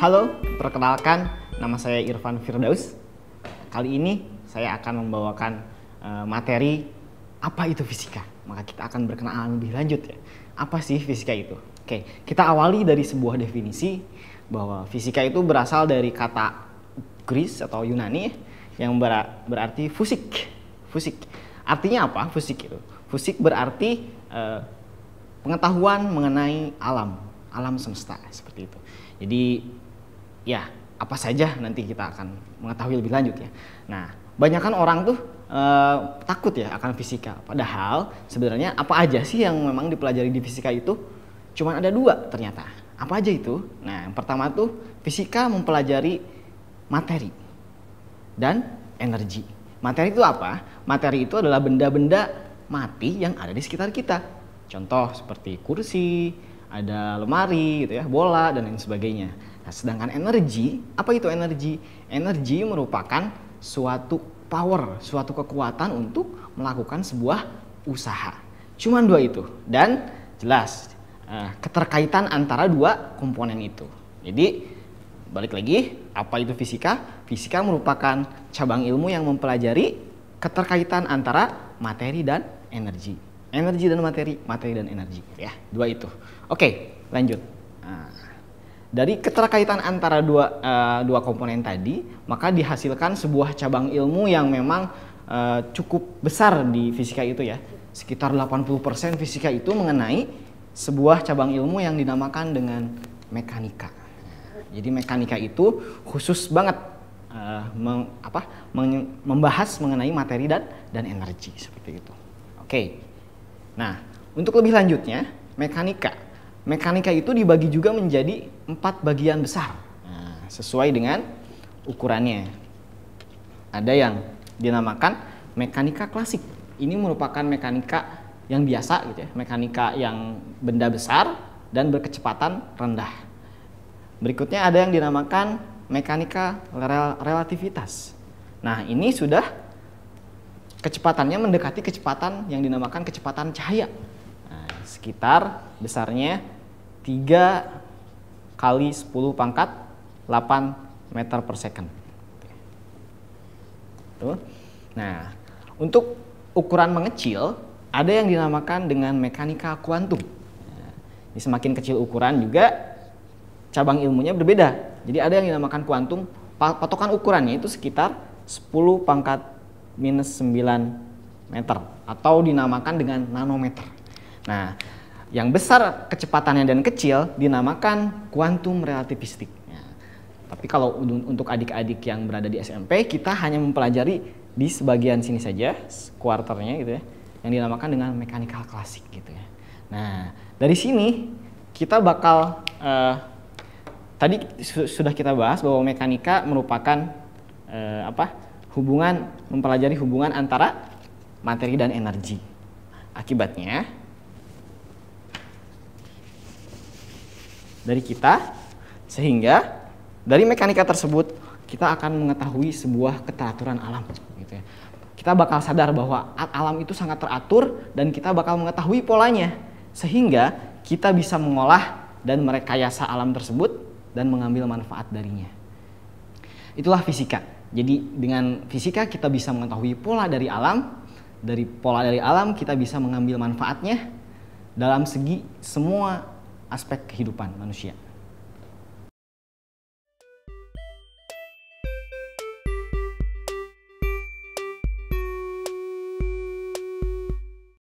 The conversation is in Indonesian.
Halo, perkenalkan nama saya Irfan Firdaus. Kali ini saya akan membawakan uh, materi apa itu fisika. Maka kita akan berkenalan lebih lanjut ya. Apa sih fisika itu? Oke, kita awali dari sebuah definisi bahwa fisika itu berasal dari kata Greece atau Yunani yang berarti fusik. Fusik. Artinya apa? Fusik itu. Fusik berarti uh, pengetahuan mengenai alam, alam semesta seperti itu. Jadi ya apa saja nanti kita akan mengetahui lebih lanjut ya. Nah, banyak kan orang tuh uh, takut ya akan fisika. Padahal sebenarnya apa aja sih yang memang dipelajari di fisika itu? Cuman ada dua ternyata. Apa aja itu? Nah, yang pertama tuh fisika mempelajari materi dan energi. Materi itu apa? Materi itu adalah benda-benda mati yang ada di sekitar kita. Contoh seperti kursi, ada lemari gitu ya, bola dan lain sebagainya. Nah, sedangkan energi, apa itu energi? Energi merupakan suatu power, suatu kekuatan untuk melakukan sebuah usaha. Cuman dua itu dan jelas eh, keterkaitan antara dua komponen itu. Jadi balik lagi, apa itu fisika? Fisika merupakan cabang ilmu yang mempelajari keterkaitan antara materi dan energi. Energi dan materi, materi dan energi, ya dua itu. Oke, lanjut. Nah, dari keterkaitan antara dua uh, dua komponen tadi, maka dihasilkan sebuah cabang ilmu yang memang uh, cukup besar di fisika itu ya. Sekitar 80% fisika itu mengenai sebuah cabang ilmu yang dinamakan dengan mekanika. Jadi mekanika itu khusus banget uh, meng, apa, meng, membahas mengenai materi dan dan energi seperti itu. Oke. Nah, untuk lebih lanjutnya, mekanika mekanika itu dibagi juga menjadi empat bagian besar nah, sesuai dengan ukurannya. Ada yang dinamakan mekanika klasik. Ini merupakan mekanika yang biasa gitu ya, mekanika yang benda besar dan berkecepatan rendah. Berikutnya ada yang dinamakan mekanika rel relativitas. Nah, ini sudah kecepatannya mendekati kecepatan yang dinamakan kecepatan cahaya sekitar besarnya 3 kali 10 pangkat 8 meter per second. Tuh. Nah, untuk ukuran mengecil ada yang dinamakan dengan mekanika kuantum. Nah, ini semakin kecil ukuran juga cabang ilmunya berbeda. Jadi ada yang dinamakan kuantum, patokan ukurannya itu sekitar 10 pangkat minus 9 meter atau dinamakan dengan nanometer. Nah, yang besar kecepatannya dan kecil dinamakan kuantum relativistik. Ya. Tapi kalau untuk adik-adik yang berada di SMP, kita hanya mempelajari di sebagian sini saja, kuarternya gitu ya, yang dinamakan dengan mekanikal klasik gitu ya. Nah, dari sini kita bakal uh, tadi su sudah kita bahas bahwa mekanika merupakan uh, apa? Hubungan mempelajari hubungan antara materi dan energi. Akibatnya dari kita sehingga dari mekanika tersebut kita akan mengetahui sebuah keteraturan alam gitu ya. Kita bakal sadar bahwa alam itu sangat teratur dan kita bakal mengetahui polanya sehingga kita bisa mengolah dan merekayasa alam tersebut dan mengambil manfaat darinya. Itulah fisika. Jadi dengan fisika kita bisa mengetahui pola dari alam, dari pola dari alam kita bisa mengambil manfaatnya dalam segi semua aspek kehidupan manusia.